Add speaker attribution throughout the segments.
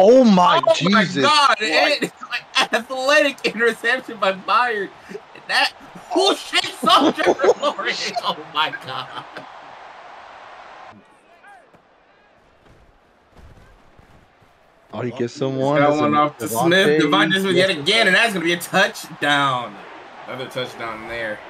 Speaker 1: Oh my
Speaker 2: oh
Speaker 1: Jesus!
Speaker 2: my god! It, athletic interception by Byard. That who shits on Trevor Lawrence? Oh my god!
Speaker 1: Oh, he gets someone.
Speaker 2: Got
Speaker 1: That's
Speaker 2: one off to
Speaker 1: DeVonta.
Speaker 2: Smith. DeVonta Smith yet again, and that's gonna be a touchdown. Another touchdown there.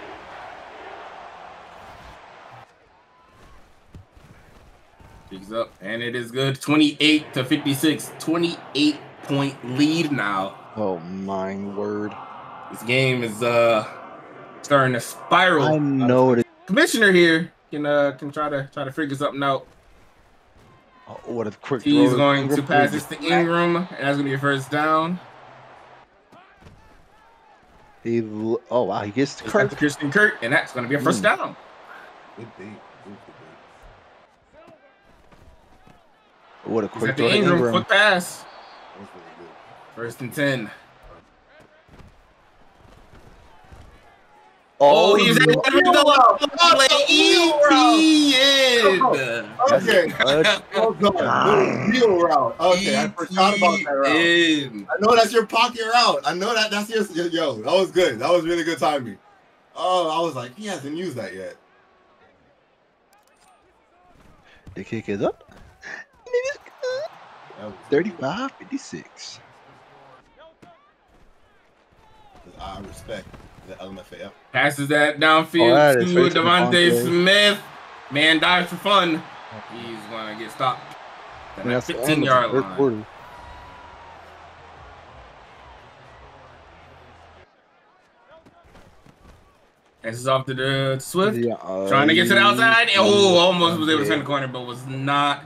Speaker 2: Picks up, and it is good. 28 to 56. 28 point lead now.
Speaker 1: Oh my word!
Speaker 2: This game is uh starting to spiral.
Speaker 1: I know it.
Speaker 2: Commissioner here can uh can try to try to figure something out.
Speaker 1: Oh, what a quick
Speaker 2: He's
Speaker 1: throw.
Speaker 2: going to pass
Speaker 1: throw.
Speaker 2: this to Engram, and that's gonna be a first down.
Speaker 1: He, oh wow, he gets to
Speaker 2: It's
Speaker 1: Kirk.
Speaker 2: Christian Kirk, and that's gonna be a first
Speaker 1: Mm.
Speaker 2: down.
Speaker 3: Good beat. Good, good beat.
Speaker 1: What a quick
Speaker 2: at
Speaker 1: throw
Speaker 2: the
Speaker 1: to
Speaker 2: Engram,
Speaker 1: Engram.
Speaker 2: quick pass.
Speaker 3: That was really good.
Speaker 2: First and ten.
Speaker 1: Oh,
Speaker 2: Oh, he's at
Speaker 1: no.
Speaker 2: the ETN.
Speaker 3: Okay.
Speaker 1: Touch.
Speaker 3: Oh, God. Wheel route. Okay, I forgot about that route. I know that's your pocket route. I know that that's your yo. That was good. That was really good timing. Oh, I was like, he hasn't used that yet.
Speaker 1: The kick is up. And it is good.
Speaker 3: That was
Speaker 1: 35 56.
Speaker 3: I respect the LMFAO.
Speaker 2: Passes that downfield
Speaker 1: Oh, that is
Speaker 2: to
Speaker 1: straight
Speaker 2: DeVonta
Speaker 1: DeVonta.
Speaker 2: Smith. Man dives for fun. He's gonna get stopped. At
Speaker 1: And
Speaker 2: that
Speaker 1: that's
Speaker 2: 15
Speaker 1: end of the
Speaker 2: yard
Speaker 1: third
Speaker 2: line.
Speaker 1: quarter.
Speaker 2: Passes off to the Swift.
Speaker 1: Yeah, uh,
Speaker 2: Trying to get to the outside. Oh, almost was able to turn the corner, but was not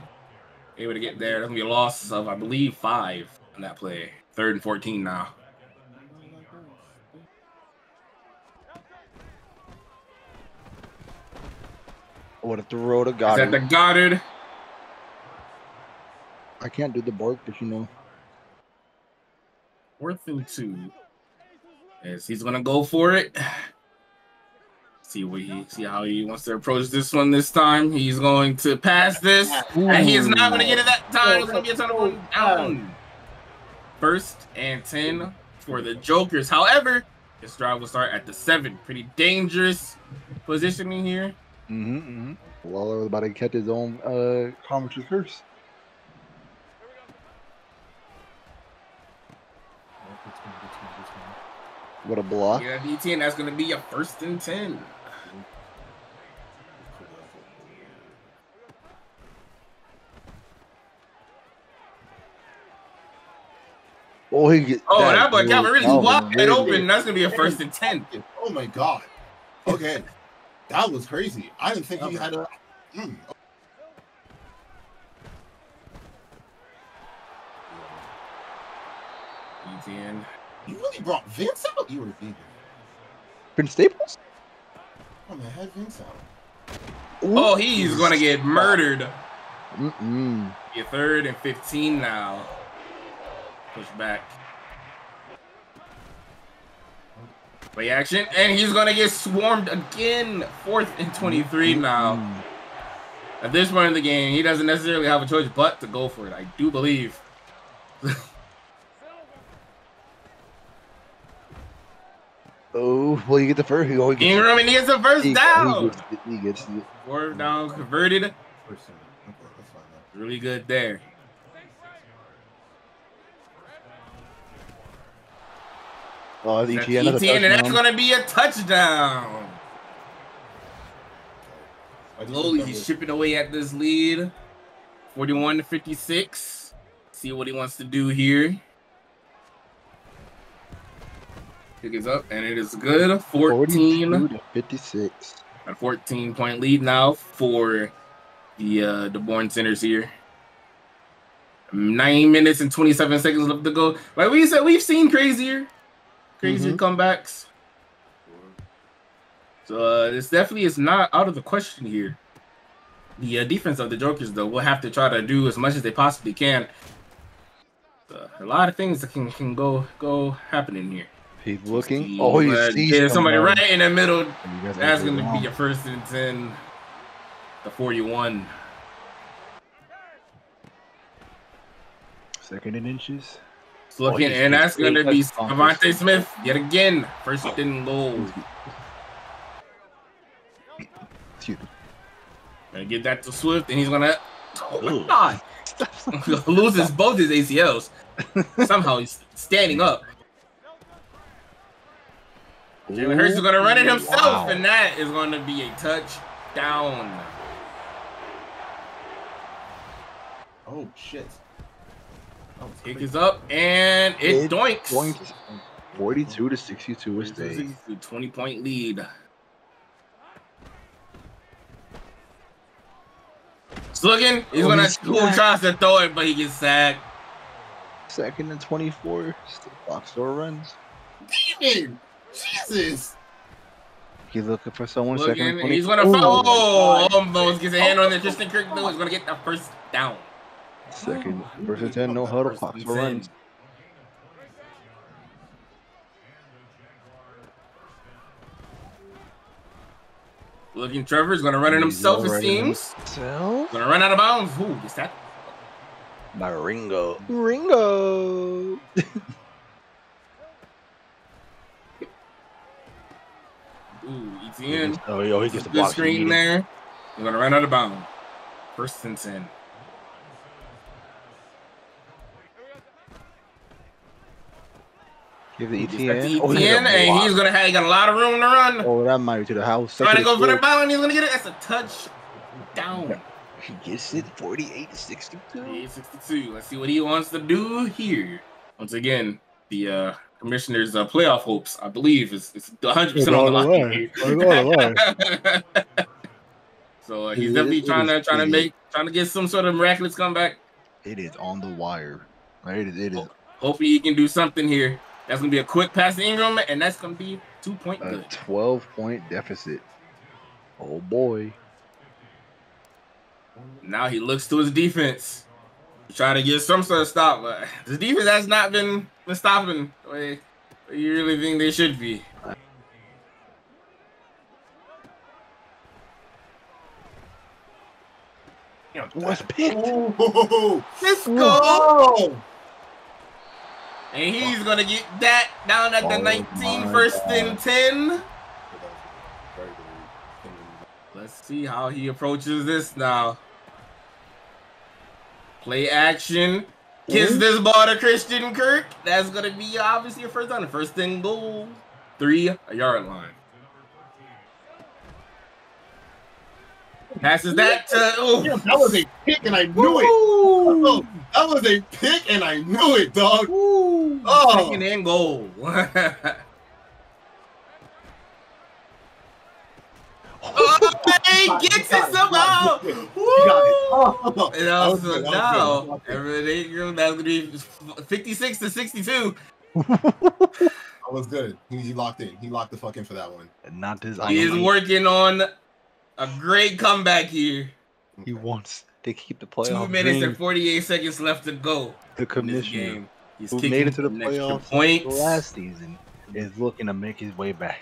Speaker 2: able to get there. That's gonna be a loss of, I believe, five on that play. Third and 14 now.
Speaker 1: What a throw to
Speaker 2: Is that the
Speaker 1: Goedert.
Speaker 2: Goedert?
Speaker 1: I can't do the bark, but you know.
Speaker 2: Fourth and two. Yes, he's gonna go for it. See what he see how he wants to approach this one this time. He's going to pass this. And he is not gonna get it that time. It's gonna be a ton of one down. First and ten for the Jokers. However, this drive will start at the seven. Pretty dangerous positioning here.
Speaker 1: Mm-hmm, mm-hmm. Waller was about to catch his own uh, commentary curse. What a block.
Speaker 2: Yeah, DT, and that's gonna be a first and ten.
Speaker 1: Oh, he get,
Speaker 2: Oh, that boy
Speaker 1: dude,
Speaker 2: Calvin Ridley's
Speaker 1: Calvin
Speaker 2: wide
Speaker 1: Ridley.
Speaker 2: open. That's gonna be a first and ten.
Speaker 3: Oh my god. Okay. that was crazy. I didn't think he had a. Mm.
Speaker 2: DTN.
Speaker 3: You really brought Vince out? You were leaving.
Speaker 1: Prince Staples?
Speaker 3: Oh man, had Vince out.
Speaker 2: Oh, he's gonna get murdered.
Speaker 1: Mm-mm.
Speaker 2: Your third and 15 now. Push back. Play action, and he's gonna get swarmed again. Fourth and 23 now.
Speaker 1: Mm.
Speaker 2: At this point in the game, he doesn't necessarily have a choice but to go for it. I do believe.
Speaker 1: Oh, well, you get the first. Oh, he gets,
Speaker 2: Engram, and he gets the first
Speaker 1: he,
Speaker 2: down.
Speaker 1: He gets, it, he gets it.
Speaker 2: Fourth down converted.
Speaker 3: First time. Okay, that's fine. Now.
Speaker 2: Really good there.
Speaker 1: Oh,
Speaker 2: That's
Speaker 1: ETN, another
Speaker 2: ETN, and that's gonna be a touchdown.
Speaker 3: I just
Speaker 2: Slowly, he's chipping away at this lead. 41 to 56. See what he wants to do here. Pick is up, and it is good. 14,
Speaker 1: to 56.
Speaker 2: a 14 point lead now for the uh the Born Sinners here. Nine minutes and 27 seconds left to go. Like we said, we've seen crazier, crazier
Speaker 1: Mhm.
Speaker 2: comebacks. So uh, this definitely is not out of the question here. The uh, defense of the Jokers, though, will have to try to do as much as they possibly can. Uh, a lot of things that can, can go go happening here.
Speaker 1: He's looking.
Speaker 2: See,
Speaker 1: Oh, he
Speaker 2: uh,
Speaker 1: sees
Speaker 2: yeah, somebody right in the middle. That's going to be your first and 10. The 41.
Speaker 1: Second in inches.
Speaker 2: It's looking,
Speaker 1: he's-
Speaker 2: and that's going to be. Avante Smith yet again. First and goal.
Speaker 1: Excuse me.
Speaker 2: Gonna get that to Swift, and he's gonna. Oh my god! Loses both his ACLs. Somehow he's standing up. Jalen Hurts is gonna run it himself,
Speaker 1: Wow.
Speaker 2: and that is gonna be a touchdown.
Speaker 3: Oh shit. Oh,
Speaker 2: Kick is up, and it
Speaker 1: It
Speaker 2: doinks.
Speaker 1: Points. 42 to 62 is
Speaker 2: This
Speaker 1: the
Speaker 2: is a 20 point lead. Slugging, he's
Speaker 1: Oh,
Speaker 2: gonna
Speaker 1: he's
Speaker 2: who
Speaker 1: sacked.
Speaker 2: tries to throw it, but he gets sacked.
Speaker 1: second and 24. Still box door runs.
Speaker 3: Demon! Jesus!
Speaker 1: He's looking for someone. second
Speaker 2: Looking,
Speaker 1: and
Speaker 2: and he's
Speaker 1: 24.
Speaker 2: gonna
Speaker 1: Oh,
Speaker 2: foul.
Speaker 3: God.
Speaker 2: Almost gets a hand on it. Christian Kirk though is gonna get the first down.
Speaker 1: Second, versus 10, no huddle,
Speaker 2: First
Speaker 1: clock for runs.
Speaker 2: Looking, Trevor's gonna run it
Speaker 1: He's
Speaker 2: himself. It
Speaker 1: already
Speaker 2: seems
Speaker 1: himself.
Speaker 2: gonna run out of bounds. Who is that?
Speaker 1: By Ringo. Ringo.
Speaker 2: Ooh, ETN.
Speaker 1: Oh, yo, he gets the
Speaker 2: Good screen there. We're gonna run out of bounds. First and ten.
Speaker 1: Give the
Speaker 2: Gets
Speaker 1: ETN. Oh, he
Speaker 2: ETN,
Speaker 1: got a
Speaker 2: and
Speaker 1: block.
Speaker 2: he's gonna have he got a lot of room to run.
Speaker 1: Oh, that might be to the house.
Speaker 2: Trying to go for the ball, and he's gonna get it. That's a touch down.
Speaker 1: He gets it 48 to 62.
Speaker 2: 862. Let's see what he wants to do here. Once again, the uh, commissioner's uh, playoff hopes, I believe, is, is 100 percent on the line. so uh, he's
Speaker 1: it
Speaker 2: definitely
Speaker 1: is,
Speaker 2: trying to
Speaker 1: is
Speaker 2: trying to
Speaker 1: pretty-
Speaker 2: make trying to get some sort of miraculous comeback.
Speaker 1: It is on the wire. Right? It is. It is
Speaker 2: Hopefully, he can do something here. That's gonna be a quick pass to Engram, and that's gonna be two point
Speaker 1: a
Speaker 2: good.
Speaker 1: 12 point deficit. Oh boy.
Speaker 2: Now he looks to his defense, trying to get some sort of stop. But the defense has not been, been stopping the way you really think they should be.
Speaker 1: What's picked?
Speaker 3: Oh,
Speaker 2: Let's go! And he's gonna get that down at the
Speaker 1: Oh
Speaker 2: 19,
Speaker 1: my
Speaker 2: first and 10. Let's see how he approaches this now. Play action. Kiss mm-hmm. this ball to Christian Kirk. That's gonna be obviously a first down. First and goal. Three yard line. Passes that to oh,
Speaker 3: Yeah, that was a pick and I knew it. That was a pick and I knew it, dog. Oh.
Speaker 2: second and goal. oh, he gets it somehow.
Speaker 3: You.
Speaker 2: Woo!
Speaker 3: Oh.
Speaker 2: And
Speaker 3: That was
Speaker 2: also
Speaker 3: good, that was
Speaker 2: now,
Speaker 3: good, that was
Speaker 2: everything that's gonna be 56 to 62.
Speaker 3: That was good. He, he locked in. He locked the fuck in for that one.
Speaker 1: Not his
Speaker 2: He is working on a great comeback here.
Speaker 1: He wants to keep the playoff.
Speaker 2: Two minutes
Speaker 1: dream.
Speaker 2: and 48 seconds left to go
Speaker 1: the commissioner
Speaker 2: game. He's
Speaker 1: who made it to the playoffs
Speaker 2: points.
Speaker 1: last season is looking to make his way back.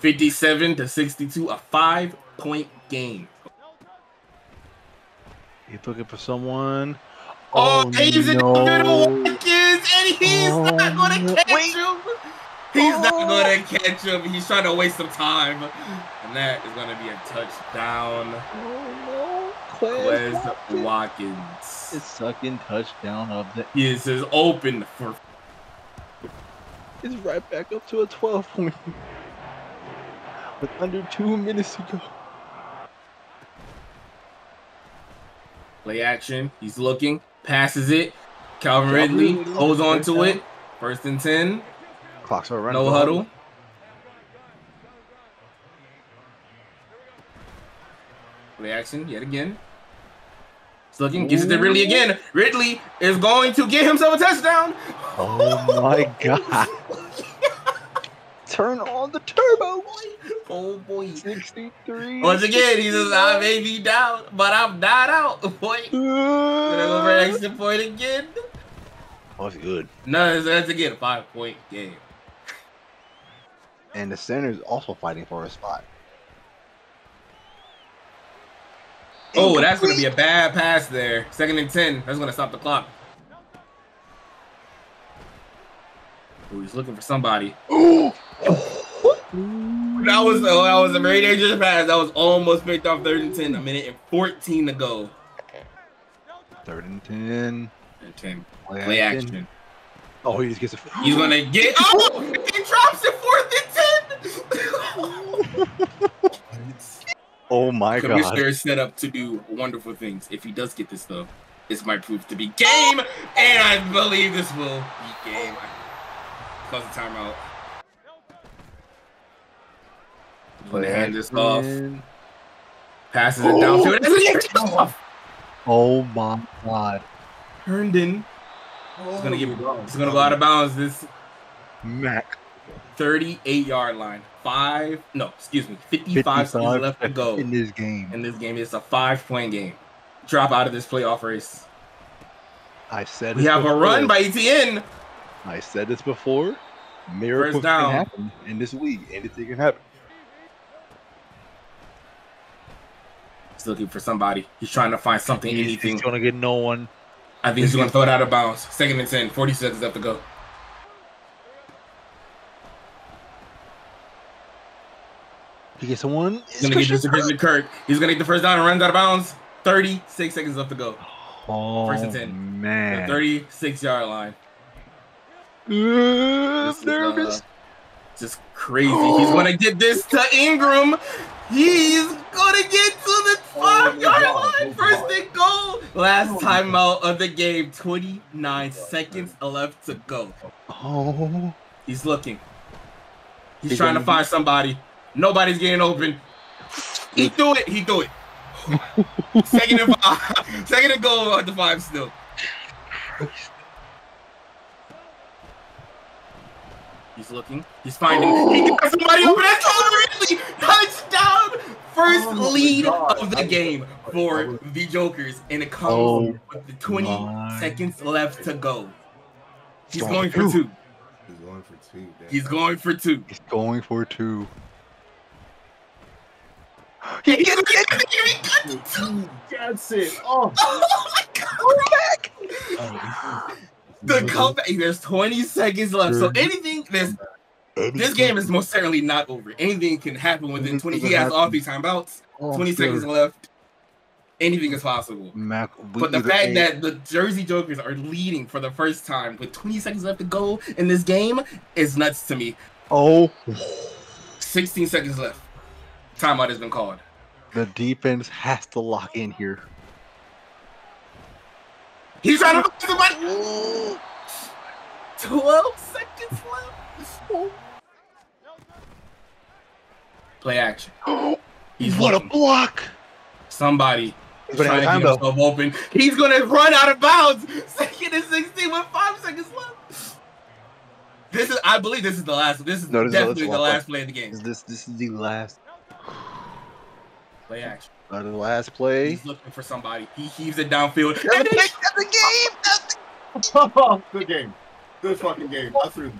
Speaker 2: 57 to 62, a five point game.
Speaker 1: He's looking for someone.
Speaker 2: Oh, oh he's in the middle Watkins, and he's
Speaker 1: Oh,
Speaker 2: not going to catch
Speaker 1: Wait.
Speaker 2: him. He's not
Speaker 1: Oh.
Speaker 2: going to catch him. He's trying to waste some time. And that is going to be a touchdown.
Speaker 1: Oh no,
Speaker 2: Wes
Speaker 1: Quez
Speaker 2: Watkins.
Speaker 1: It's second touchdown of the.
Speaker 2: He is is open for
Speaker 1: It's right back up to a 12 point. With under two minutes to go.
Speaker 2: play action. He's looking, passes it. Calvin
Speaker 1: Calvin
Speaker 2: Ridley
Speaker 1: Ridley,
Speaker 2: holds on to
Speaker 1: down.
Speaker 2: it. First and 10.
Speaker 1: Clocks are running.
Speaker 2: No huddle. Play action yet again. He's looking, gives it to Ridley again. Ridley is going to get himself a touchdown.
Speaker 1: Oh my god. Turn on the turbo. Boy.
Speaker 2: Oh boy.
Speaker 1: 63.
Speaker 2: Once again, he says, I may be down, but I'm not out. Boy. Gonna go for uh. extra point again.
Speaker 1: Oh, it's good.
Speaker 2: No, that's again a five point game.
Speaker 1: And the center is also fighting for a spot.
Speaker 2: Oh, that's gonna be a bad pass there. Second and ten. That's gonna stop the clock. Ooh, he's looking for somebody.
Speaker 1: Ooh.
Speaker 2: That was oh, that was a very dangerous pass. That was almost picked off third and ten. A minute and fourteen to go.
Speaker 1: Third and ten.
Speaker 2: And ten.
Speaker 1: Play,
Speaker 2: Play action.
Speaker 1: Oh, he just gets a.
Speaker 2: He's gonna get. Oh, he drops it fourth and ten.
Speaker 1: Oh my god.
Speaker 2: Commissioner is set up to do wonderful things. If he does get this though, this might prove to be game, and I believe this will be game. Cause the timeout. Gonna hand this off. Passes it downfield. It's off.
Speaker 1: Oh my god.
Speaker 2: Herndon. He's gonna give. He's gonna go out of bounds. This
Speaker 1: Mac.
Speaker 2: 38 yard line. Five. No, excuse me. 55 seconds left to go
Speaker 1: in this game.
Speaker 2: in this game. It's a five point game. Drop out of this playoff race.
Speaker 1: I said
Speaker 2: We have a run by ETN.
Speaker 1: I said this before. Miracles
Speaker 2: down.
Speaker 1: can happen in this league. Anything can happen.
Speaker 2: He's looking for somebody. He's trying to find something,
Speaker 1: He's,
Speaker 2: anything.
Speaker 1: he's gonna get no one.
Speaker 2: I think he's going to throw it out of bounds. Second and 10, 40 seconds left to go.
Speaker 1: He gets someone.
Speaker 2: He's going to get this to Kirk. He's going to get the first down and runs out of bounds. 36 seconds left to go.
Speaker 1: Oh
Speaker 2: First and 10. The
Speaker 1: man.
Speaker 2: 36 yard line.
Speaker 1: Uh,
Speaker 2: This is,
Speaker 1: nervous.
Speaker 2: uh, just crazy. He's going to get this to Engram. He's going to get to the five yard
Speaker 3: God.
Speaker 2: line. First and goal. Last timeout of the game. 29 seconds left to go.
Speaker 1: oh.
Speaker 2: He's looking. He's
Speaker 1: He's
Speaker 2: trying to
Speaker 1: gonna-
Speaker 2: find somebody. Nobody's getting open. He mm. threw it. He threw it. Second and five. Second and goal at the five still. He's looking. He's finding. He got somebody open. That's Todd Ridley. Touchdown. First
Speaker 3: Oh my
Speaker 2: lead
Speaker 3: God.
Speaker 2: of the game for the Jokers, and it comes
Speaker 1: Oh
Speaker 2: with the 20
Speaker 1: my.
Speaker 2: seconds left to go. He's
Speaker 1: Going
Speaker 2: going
Speaker 1: for
Speaker 2: for two.
Speaker 3: He's going for two. damn.
Speaker 2: He's going for two.
Speaker 1: He's going for two.
Speaker 2: He gets it. He got the two.
Speaker 3: That's it. Oh,
Speaker 2: Oh my god! Oh the comeback. There's 20 seconds left. So anything. There's this game is most certainly not over. Anything can happen within 20. He has all these timeouts.
Speaker 1: Oh,
Speaker 2: 20 seconds left. Anything is possible.
Speaker 1: Mac,
Speaker 2: But the fact
Speaker 1: ain't-
Speaker 2: that the Jersey Jokers are leading for the first time with 20 seconds left to go in this game is nuts to me.
Speaker 1: oh,
Speaker 2: 16 seconds left. Timeout has been called.
Speaker 1: the defense has to lock in here.
Speaker 2: He's trying to find somebody. 12 seconds left. Play action. He's
Speaker 1: what a block!
Speaker 2: Somebody
Speaker 1: He's
Speaker 2: is
Speaker 1: gonna
Speaker 2: trying to
Speaker 1: time
Speaker 2: get
Speaker 1: though.
Speaker 2: open. He's gonna run out of bounds. Second and 16 with five seconds left. This is, I believe, this is the last. This is
Speaker 1: No, this is the-
Speaker 2: definitely
Speaker 1: this
Speaker 2: the last play of the game.
Speaker 1: This this is the last
Speaker 2: Play action.
Speaker 1: uh, the last play?
Speaker 2: He's looking for somebody. He heaves it downfield.
Speaker 1: That's
Speaker 2: And
Speaker 1: the,
Speaker 2: it's-
Speaker 1: that's the game. That's the-
Speaker 3: good game. Good fucking game. I threw.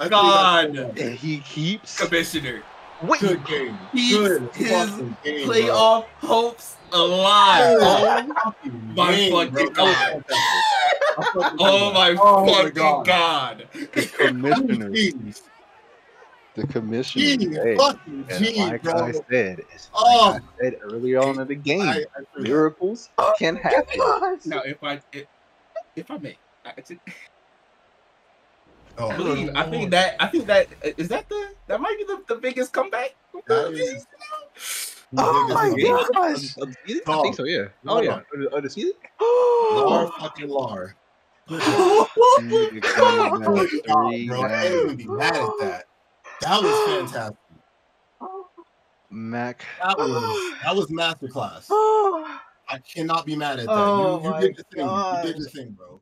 Speaker 3: I
Speaker 2: God,
Speaker 3: that-
Speaker 1: and he keeps.
Speaker 2: Commissioner,
Speaker 1: Wait,
Speaker 3: Good game.
Speaker 2: He's
Speaker 3: Good
Speaker 2: his
Speaker 3: fucking game. bro.
Speaker 2: playoff hopes alive.
Speaker 3: Oh,
Speaker 2: My
Speaker 3: game,
Speaker 2: fucking. God. Oh my
Speaker 3: Oh my
Speaker 2: fucking
Speaker 3: God.
Speaker 2: god.
Speaker 1: commissioner.
Speaker 3: Jeez.
Speaker 1: The commissioner.
Speaker 3: Jeez.
Speaker 1: hey,
Speaker 3: Fucking
Speaker 1: and
Speaker 3: jeez,
Speaker 1: like
Speaker 3: bro.
Speaker 1: I said, it's
Speaker 3: Oh.
Speaker 1: like I said earlier on in the game,
Speaker 3: I, I threw that.
Speaker 1: miracles can oh, happen.
Speaker 2: Now, if I if, if I may, I, oh, I
Speaker 3: Oh,
Speaker 2: believe I think that I think that is that the that might be the, the biggest comeback.
Speaker 3: That is-
Speaker 1: Oh my
Speaker 3: Niggas-
Speaker 1: gosh! I think so. Yeah. Oh
Speaker 3: Hold
Speaker 1: yeah.
Speaker 3: on.
Speaker 1: Unde- Undefeated.
Speaker 3: Lar fucking Lar.
Speaker 1: Three
Speaker 3: Good God, bro. I
Speaker 1: down.
Speaker 3: can't be mad at that. That was fantastic.
Speaker 1: Mac.
Speaker 3: That was that was masterclass. I cannot be mad at that.
Speaker 1: Oh
Speaker 3: you you did the thing.
Speaker 1: God.
Speaker 3: You did the thing, bro.